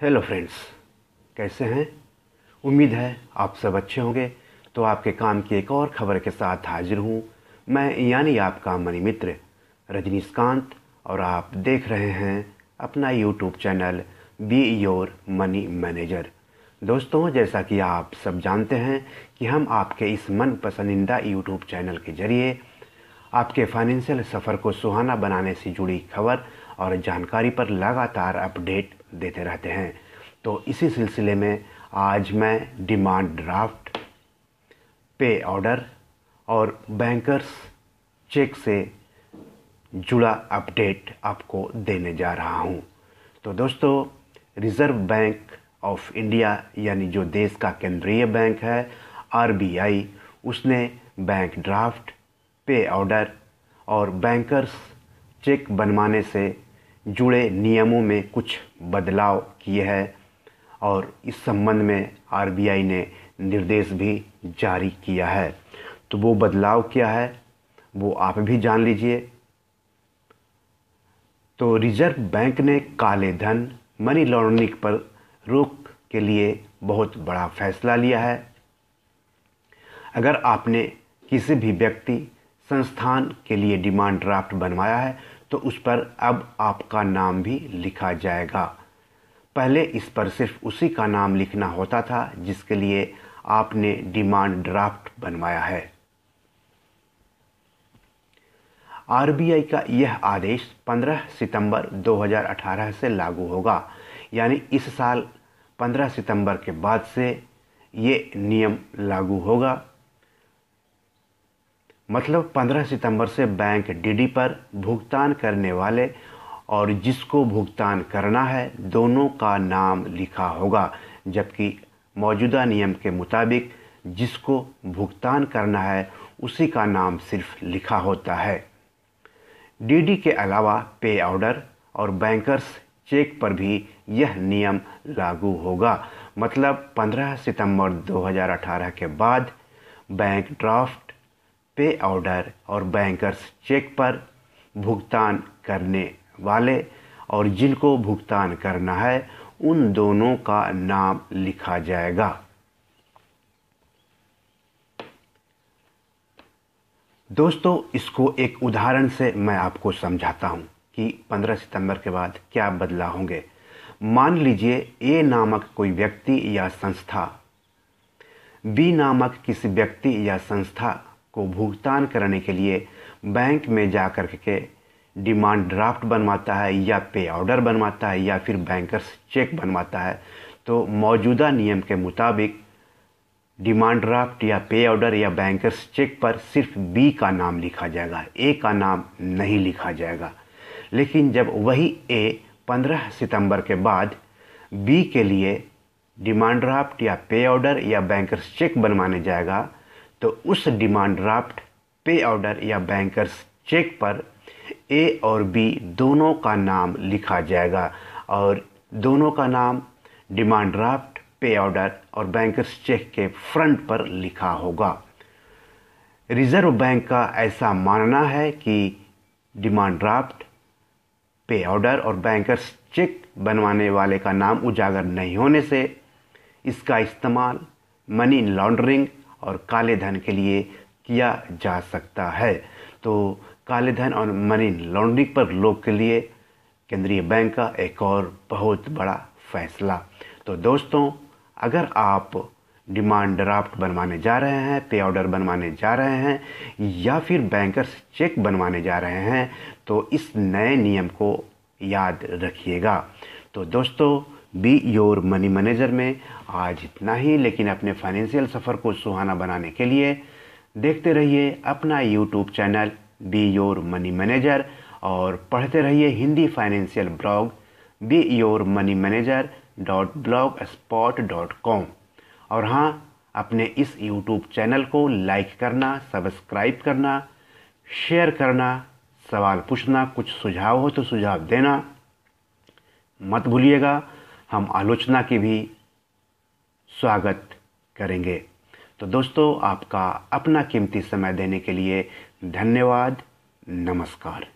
Hello friends कैसे हैं? उम्मीद है आप सब अच्छे होंगे। तो आपके काम की एक और खबर के साथ हाजिर हूँ। मैं, यानी आपका मनी मित्र, रजनीशकांत, और आप देख रहे हैं अपना YouTube channel be your money manager दोस्तों, जैसा कि आप सब जानते हैं कि हम आपके इस मन पसंदीदा यूट्यूब चैनल के ज़रिए आपके फाइनेंशियल सफ़र को सुहाना बनाने से जुड़ी खबर और जानकारी पर लगातार अपडेट देते रहते हैं। तो इसी सिलसिले में आज मैं डिमांड ड्राफ्ट, पे ऑर्डर और बैंकर्स चेक से जुड़ा अपडेट आपको देने जा रहा हूँ। तो दोस्तों, रिज़र्व बैंक ऑफ़ इंडिया यानी जो देश का केंद्रीय बैंक है, आरबीआई, उसने बैंक ड्राफ्ट, पे ऑर्डर और बैंकर्स चेक बनवाने से जुड़े नियमों में कुछ बदलाव किए हैं और इस संबंध में आरबीआई ने निर्देश भी जारी किया है। तो वो बदलाव क्या है, वो आप भी जान लीजिए। तो रिज़र्व बैंक ने काले धन, मनी लॉन्ड्रिंग पर रोक के लिए बहुत बड़ा फैसला लिया है। अगर आपने किसी भी व्यक्ति संस्थान के लिए डिमांड ड्राफ्ट बनवाया है तो उस पर अब आपका नाम भी लिखा जाएगा। पहले इस पर सिर्फ़ उसी का नाम लिखना होता था, जिसके लिए आपने डिमांड ड्राफ्ट बनवाया है। आरबीआई का यह आदेश 15 सितंबर 2018 से लागू होगा। यानी इस साल 15 सितंबर के बाद से ये नियम लागू होगा। मतलब 15 सितंबर से बैंक डीडी पर भुगतान करने वाले और जिसको भुगतान करना है, दोनों का नाम लिखा होगा, जबकि मौजूदा नियम के मुताबिक जिसको भुगतान करना है, उसी का नाम सिर्फ़ लिखा होता है। डीडी के अलावा पे ऑर्डर और बैंकर्स चेक पर भी यह नियम लागू होगा। मतलब 15 सितंबर 2018 के बाद बैंक ड्राफ्ट पे ऑर्डर और बैंकर्स चेक पर भुगतान करने वाले और जिनको भुगतान करना है, उन दोनों का नाम लिखा जाएगा। दोस्तों, इसको एक उदाहरण से मैं आपको समझाता हूँ कि 15 सितंबर के बाद क्या बदलाव होंगे। मान लीजिए, ए नामक कोई व्यक्ति या संस्था, बी नामक किसी व्यक्ति या संस्था को भुगतान करने के लिए बैंक में जा कर के डिमांड ड्राफ्ट बनवाता है या पे ऑर्डर बनवाता है या फिर बैंकर्स चेक बनवाता है तो मौजूदा नियम के मुताबिक डिमांड ड्राफ्ट या पे ऑर्डर या बैंकर्स चेक पर सिर्फ़ बी का नाम लिखा जाएगा, ए का नाम नहीं लिखा जाएगा। लेकिन जब वही ए 15 सितंबर के बाद बी के लिए डिमांड ड्राफ्ट या पे ऑर्डर या बैंकर्स चेक बनवाने जाएगा तो उस डिमांड ड्राफ्ट पे ऑर्डर या बैंकर्स चेक पर ए और बी दोनों का नाम लिखा जाएगा और दोनों का नाम डिमांड ड्राफ्ट पे ऑर्डर और बैंकर्स चेक के फ्रंट पर लिखा होगा। रिज़र्व बैंक का ऐसा मानना है कि डिमांड ड्राफ्ट पे ऑर्डर और बैंकर्स चेक बनवाने वाले का नाम उजागर नहीं होने से इसका इस्तेमाल मनी लॉन्ड्रिंग और काले धन के लिए किया जा सकता है। तो काले धन और मनी लॉन्ड्रिंग पर लोग के लिए केंद्रीय बैंक का एक और बहुत बड़ा फैसला। तो दोस्तों, अगर आप डिमांड ड्राफ्ट बनवाने जा रहे हैं, पे ऑर्डर बनवाने जा रहे हैं, या फिर बैंकर्स चेक बनवाने जा रहे हैं तो इस नए नियम को याद रखिएगा। तो दोस्तों बी योर मनी मैनेजर में आज इतना ही, लेकिन अपने फाइनेंशियल सफ़र को सुहाना बनाने के लिए देखते रहिए अपना YouTube channel be your money manager और पढ़ते रहिए Hindi financial blog be your money manager dot blogspot dot com और हाँ अपने इस यूट्यूब चैनल को लाइक करना सब्सक्राइब करना शेयर करना, सवाल पूछना, कुछ सुझाव हो तो सुझाव देना। मत भूलिएगा हम आलोचना की भी स्वागत करेंगे। तो दोस्तों, आपका अपना कीमती समय देने के लिए धन्यवाद, नमस्कार।